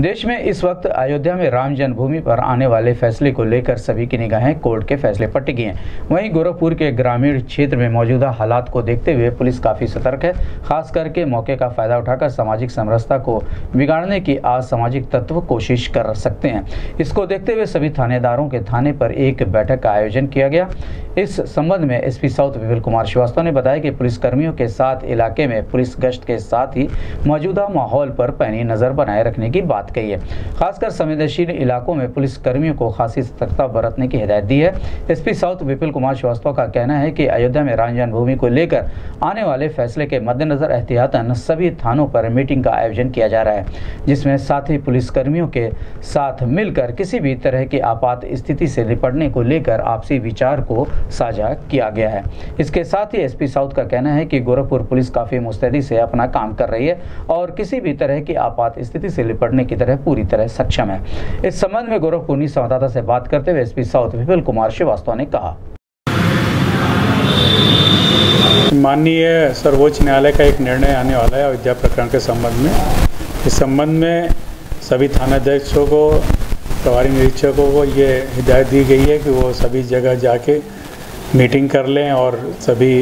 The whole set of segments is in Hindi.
देश में इस वक्त अयोध्या में राम जन्मभूमि पर आने वाले फैसले को लेकर सभी की निगाहें कोर्ट के फैसले पर टिकी हैं। वहीं गोरखपुर के ग्रामीण क्षेत्र में मौजूदा हालात को देखते हुए पुलिस काफ़ी सतर्क है, खास करके मौके का फ़ायदा उठाकर सामाजिक समरसता को बिगाड़ने की आज सामाजिक तत्व कोशिश कर सकते हैं। इसको देखते हुए सभी थानेदारों के थाने पर एक बैठक का आयोजन किया गया। इस संबंध में एसपी साउथ विपिल कुमार श्रीवास्तव ने बताया कि पुलिसकर्मियों के साथ इलाके में पुलिस गश्त के साथ ही मौजूदा माहौल पर पैनी नज़र बनाए रखने की बात कही है। खासकर संवेदनशील इलाकों में पुलिस कर्मियों को खासी सतर्कता बरतने की हिदायत दी है। एसपी साउथ विपिल कुमार श्रीवास्तव का कहना है कि अयोध्या में राम जन्मभूमि को लेकर आने वाले फैसले के मद्देनजर एहतियातन सभी थानों पर मीटिंग का आयोजन किया जा रहा है, जिसमें साथ ही पुलिसकर्मियों के साथ मिलकर किसी भी तरह की आपात स्थिति से निपटने को लेकर आपसी विचार को साझा किया गया है। इसके साथ ही एसपी साउथ का कहना है कि गोरखपुर पुलिस काफ़ी मुस्तैदी से अपना काम कर रही है और किसी भी तरह की आपात स्थिति से निपटने की तरह, पूरी तरह सक्षम है। इस संबंध में गोरखपुर संवाददाता से बात करते हुए एसपी साउथ विपिल कुमार श्रीवास्तव ने कहा। माननीय सर्वोच्च न्यायालय का एक निर्णय आने वाला है अयोध्या प्रकरण के संबंध में। इस संबंध में सभी थानाध्यक्षों को, प्रभारी निरीक्षकों को ये हिदायत दी गई है कि वो सभी जगह जाके मीटिंग कर लें और सभी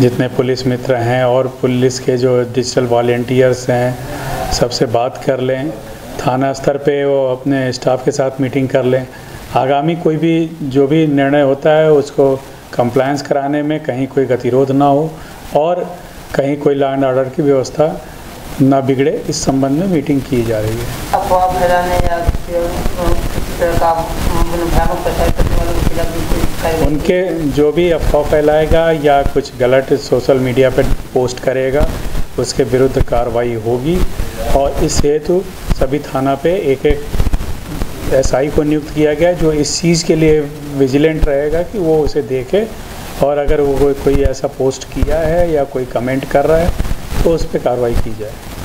जितने पुलिस मित्र हैं और पुलिस के जो डिजिटल वॉल्टियर्स हैं, सबसे बात कर लें, थाना स्तर पे वो अपने स्टाफ के साथ मीटिंग कर लें। आगामी कोई भी, जो भी निर्णय होता है, उसको कंप्लायंस कराने में कहीं कोई गतिरोध ना हो और कहीं कोई लैंड ऑर्डर की व्यवस्था ना बिगड़े इस संबंध में मीटिंग की जा रही है। अफवाह फैलाने या उनके जो भी अफवाह फैलाएगा या कुछ गलत सोशल मीडिया पर पोस्ट करेगा उसके विरुद्ध कार्रवाई होगी। और इस हेतु सभी थाना पे एक एक एसआई को नियुक्त किया गया जो इस चीज़ के लिए विजिलेंट रहेगा कि वो उसे देखे। और अगर वो कोई ऐसा पोस्ट किया है या कोई कमेंट कर रहा है तो उस पर कार्रवाई की जाए।